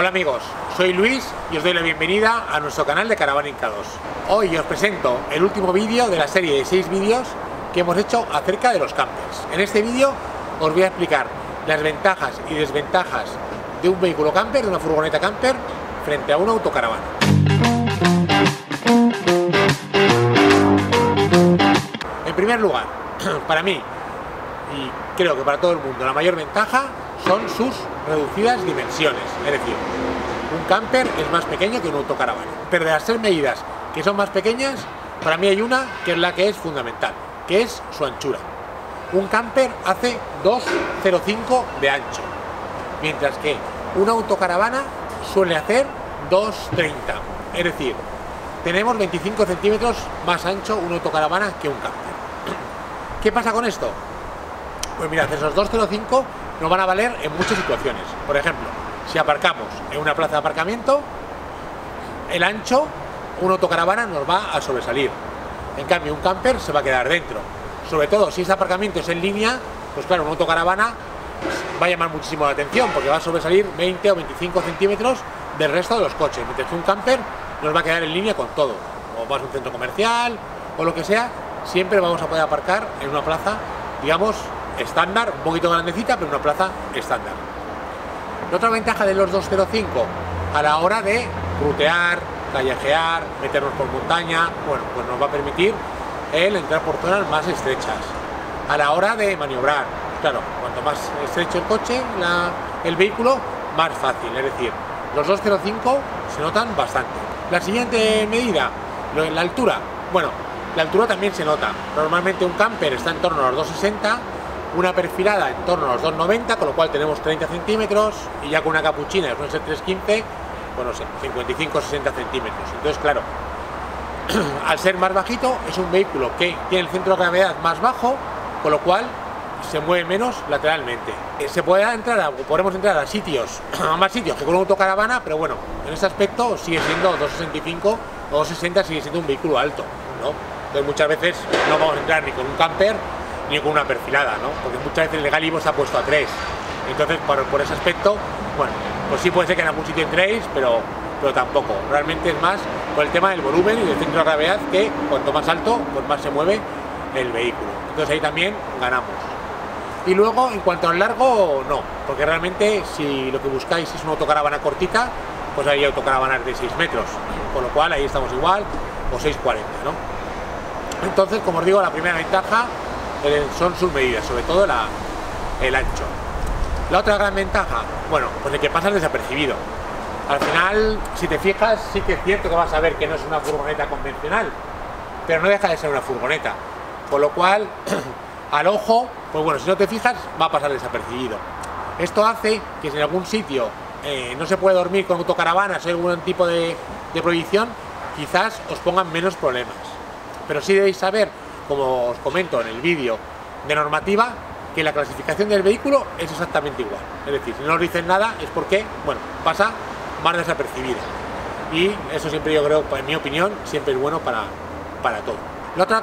Hola amigos, soy Luis y os doy la bienvenida a nuestro canal de Caravana Inca 2. Hoy os presento el último vídeo de la serie de 6 vídeos que hemos hecho acerca de los campers. En este vídeo os voy a explicar las ventajas y desventajas de un vehículo camper, de una furgoneta camper, frente a una autocaravana. En primer lugar, para mí, y creo que para todo el mundo, la mayor ventaja son sus reducidas dimensiones. Es decir, un camper es más pequeño que un autocaravana. Pero de las tres medidas que son más pequeñas, para mí hay una que es la que es fundamental, que es su anchura. Un camper hace 2,05 de ancho, mientras que una autocaravana suele hacer 2,30. Es decir, tenemos 25 centímetros más ancho una autocaravana que un camper. ¿Qué pasa con esto? Pues mirad, esos 2,05 nos van a valer en muchas situaciones. Por ejemplo, si aparcamos en una plaza de aparcamiento, el ancho, una autocaravana nos va a sobresalir. En cambio, un camper se va a quedar dentro. Sobre todo si ese aparcamiento es en línea, pues claro, una autocaravana va a llamar muchísimo la atención porque va a sobresalir 20 o 25 centímetros del resto de los coches, mientras que un camper nos va a quedar en línea con todo. O vas a un centro comercial o lo que sea, siempre vamos a poder aparcar en una plaza, digamos, estándar, un poquito grandecita, pero una plaza estándar. La otra ventaja de los 205 a la hora de rutear, callejear, meternos por montaña, bueno, pues nos va a permitir el entrar por zonas más estrechas. A la hora de maniobrar, claro, cuanto más estrecho el coche, el vehículo, más fácil, es decir, los 205 se notan bastante. La siguiente medida, la altura, bueno, la altura también se nota. Normalmente un camper está en torno a los 260 una perfilada en torno a los 2,90, con lo cual tenemos 30 centímetros, y ya con una capuchina, que suele ser 3,15, bueno, 55 60 centímetros. Entonces, claro, al ser más bajito, es un vehículo que tiene el centro de gravedad más bajo, con lo cual se mueve menos lateralmente. Eh, se puede entrar a, podemos entrar a sitios, a más sitios que con una autocaravana, pero bueno, en ese aspecto sigue siendo 265 o 260 sigue siendo un vehículo alto, ¿no? Entonces muchas veces no vamos a entrar ni con un camper ni con una perfilada, ¿no? Porque muchas veces el Galibos se ha puesto a 3. Entonces, por, ese aspecto, bueno, pues sí puede ser que en algún sitio entréis, pero, pero tampoco. Realmente es más por el tema del volumen y del centro de gravedad que cuanto más alto, pues más se mueve el vehículo. Entonces ahí también ganamos. Y luego, en cuanto al largo, no, porque realmente si lo que buscáis es una autocaravana cortita, pues hay autocaravanas de 6 metros, con lo cual ahí estamos igual, o 6,40, ¿no? Entonces, como os digo, la primera ventaja son sus medidas, sobre todo el ancho. La otra gran ventaja, bueno, pues el que pasa desapercibido. Al final, si te fijas, sí que es cierto que vas a ver que no es una furgoneta convencional, pero no deja de ser una furgoneta. Con lo cual, al ojo, pues bueno, si no te fijas, va a pasar desapercibido. Esto hace que si en algún sitio eh, no se puede dormir con autocaravanas o algún tipo de, de prohibición, quizás os pongan menos problemas. Pero sí debéis saber como os comento en el vídeo de normativa, que la clasificación del vehículo es exactamente igual. Es decir, si no os dicen nada es porque, bueno, pasa más desapercibida. Y eso siempre yo creo, en mi opinión, siempre es bueno para, para todo. La otra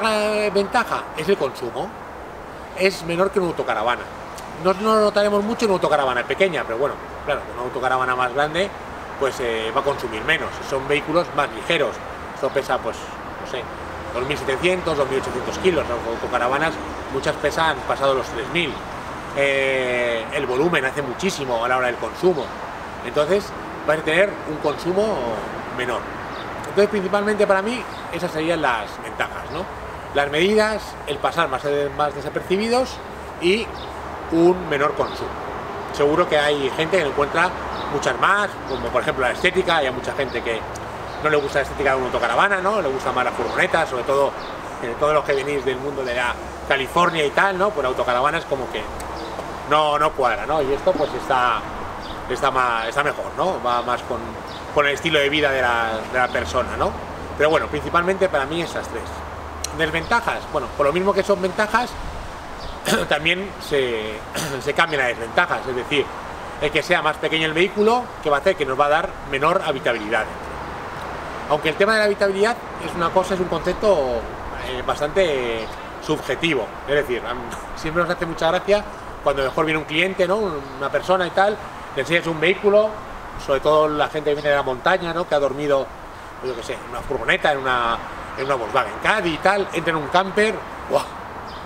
ventaja es el consumo. Es menor que una autocaravana. No, lo notaremos mucho en una autocaravana pequeña, pero bueno, claro, una autocaravana más grande pues eh, va a consumir menos. Son vehículos más ligeros. Esto pesa, pues, no sé, 2.700, 2.800 kilos, las autocaravanas muchas pesan pasado los 3.000. Eh, el volumen hace muchísimo a la hora del consumo, entonces va a tener un consumo menor. Entonces principalmente para mí esas serían las ventajas, ¿no? Las medidas, el pasar más, más desapercibidos y un menor consumo. Seguro que hay gente que encuentra muchas más, como por ejemplo la estética, hay mucha gente que no le gusta la estética de una autocaravana, ¿no? Le gusta más la furgoneta, sobre todo en todos los que venís del mundo de la California y tal, ¿no? Pues autocaravanas como que no, no cuadra, ¿no? Y esto pues está, está, más, está mejor, ¿no? Va más con, el estilo de vida de la, persona, ¿no? Pero bueno, principalmente para mí esas tres. Desventajas, bueno, por lo mismo que son ventajas, también se, se cambian las desventajas, es decir, el que sea más pequeño el vehículo, que va a hacer que nos va a dar menor habitabilidad. Aunque el tema de la habitabilidad es una cosa, es un concepto eh, bastante subjetivo. Es decir, siempre nos hace mucha gracia cuando mejor viene un cliente, ¿no? una persona y tal, le enseñas un vehículo sobre todo la gente que viene de la montaña, ¿no? que ha dormido, yo qué sé, en una furgoneta, en una, en una Volkswagen Caddy y tal, entra en un camper, ¡guau!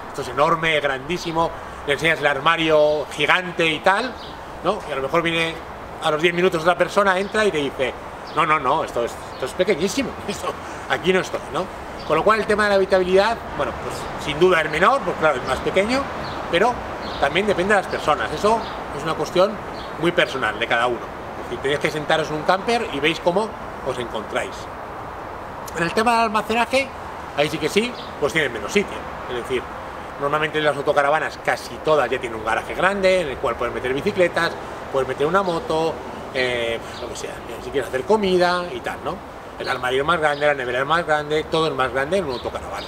esto es enorme, grandísimo, le enseñas el armario gigante y tal, ¿no? y a lo mejor viene a los 10 minutos otra persona, entra y te dice, no, no, no, esto es, esto es pequeñísimo, esto, aquí no estoy, ¿no? Con lo cual el tema de la habitabilidad, bueno, pues sin duda es menor, pues claro, es más pequeño, pero también depende de las personas. Eso es una cuestión muy personal de cada uno. Es decir, tenéis que sentaros en un camper y veis cómo os encontráis. En el tema del almacenaje, ahí sí que sí, pues tienen menos sitio. Es decir, normalmente las autocaravanas casi todas ya tienen un garaje grande en el cual puedes meter bicicletas, puedes meter una moto, eh, lo que sea, si quieres hacer comida y tal, ¿no? El armario más grande, la nevera es más grande, todo es más grande en un autocaravana.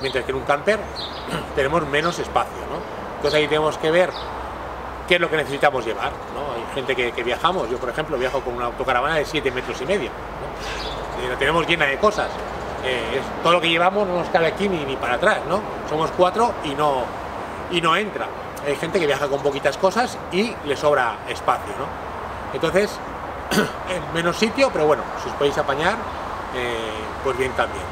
Mientras que en un camper tenemos menos espacio, ¿no? Entonces ahí tenemos que ver qué es lo que necesitamos llevar. ¿no? Hay gente que, viajamos, yo por ejemplo viajo con una autocaravana de 7 metros y medio. ¿no? la tenemos llena de cosas. Eh, todo lo que llevamos no nos cabe aquí ni, ni para atrás, ¿no? Somos cuatro y no, y no entra. Hay gente que viaja con poquitas cosas y le sobra espacio, ¿no? Entonces, en menos sitio, pero bueno, si os podéis apañar, eh, pues bien también.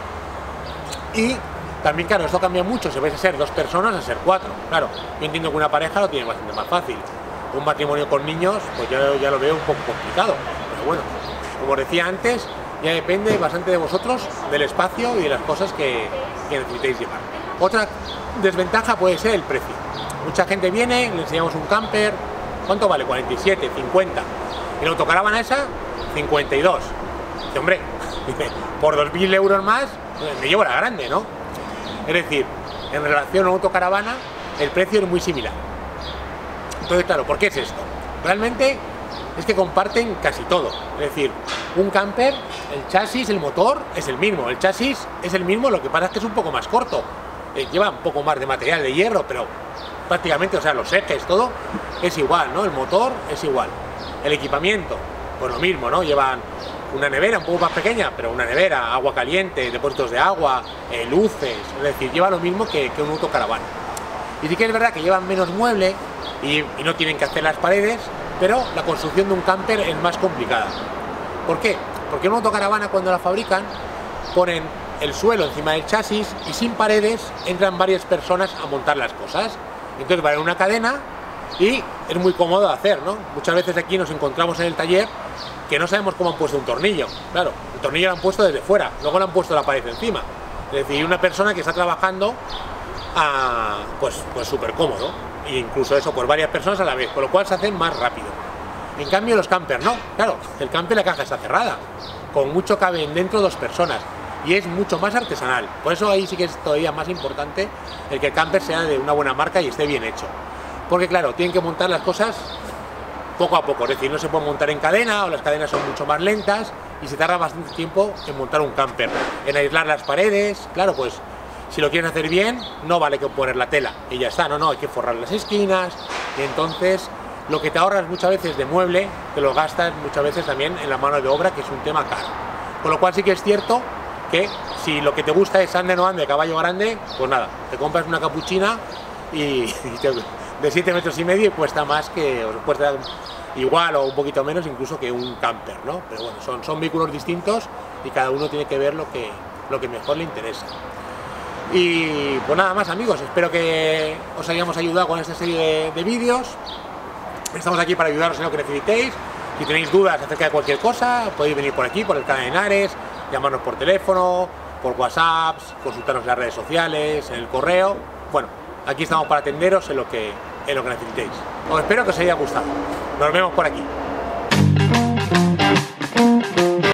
Y también, claro, esto cambia mucho, si vais a ser dos personas a ser cuatro. Claro, yo entiendo que una pareja lo tiene bastante más fácil. Un matrimonio con niños, pues yo ya lo veo un poco complicado. Pero bueno, como decía antes, ya depende bastante de vosotros, del espacio y de las cosas que, necesitéis llevar. Otra desventaja puede ser el precio. Mucha gente viene, le enseñamos un camper, ¿cuánto vale? 47, 50. Y la autocaravana esa, 52. Dice, hombre, por 2.000 euros más, me llevo la grande, ¿no? Es decir, en relación a una autocaravana, el precio es muy similar. Entonces, claro, ¿por qué es esto? Realmente es que comparten casi todo. Es decir, un camper, el chasis, el motor es el mismo. El chasis es el mismo, lo que pasa es que es un poco más corto. Eh, lleva un poco más de material de hierro, pero prácticamente, o sea, los ejes, todo es igual, ¿no? El motor es igual. El equipamiento, pues lo mismo, ¿no? Llevan una nevera un poco más pequeña, pero una nevera, agua caliente, depósitos de agua, eh, luces, es decir, lleva lo mismo que, un autocaravana. Y sí que es verdad que llevan menos mueble y, no tienen que hacer las paredes, pero la construcción de un camper es más complicada. ¿Por qué? Porque una autocaravana cuando la fabrican ponen el suelo encima del chasis y sin paredes entran varias personas a montar las cosas. Entonces van en una cadena y es muy cómodo de hacer, ¿no? Muchas veces aquí nos encontramos en el taller que no sabemos cómo han puesto un tornillo. Claro, el tornillo lo han puesto desde fuera, luego le han puesto la pared encima. Es decir, una persona que está trabajando a, pues pues súper cómodo. E incluso eso por varias personas a la vez, con lo cual se hace más rápido. En cambio los campers no, claro, el camper la caja está cerrada. Con mucho caben dentro dos personas y es mucho más artesanal. Por eso ahí sí que es todavía más importante el que el camper sea de una buena marca y esté bien hecho. Porque claro, tienen que montar las cosas poco a poco, es decir, no se puede montar en cadena o las cadenas son mucho más lentas y se tarda bastante tiempo en montar un camper, en aislar las paredes, claro, pues si lo quieres hacer bien, no vale que poner la tela y ya está, no, no, hay que forrar las esquinas. Y entonces lo que te ahorras muchas veces de mueble, te lo gastas muchas veces también en la mano de obra, que es un tema caro. Con lo cual sí que es cierto que si lo que te gusta es ande no ande, caballo grande, pues nada, te compras una capuchina y, te, de 7 metros y medio cuesta más que, os cuesta igual o un poquito menos incluso que un camper, ¿no? Pero bueno, son, son vehículos distintos y cada uno tiene que ver lo que, lo que mejor le interesa. Y pues nada más amigos, espero que os hayamos ayudado con esta serie de, vídeos. Estamos aquí para ayudaros en lo que necesitéis. Si tenéis dudas acerca de cualquier cosa, podéis venir por aquí, por el canal de Henares, llamarnos por teléfono, por WhatsApp, consultarnos en las redes sociales, en el correo. Bueno, aquí estamos para atenderos en lo que, en lo que necesitéis. Os espero que os haya gustado. Nos vemos por aquí.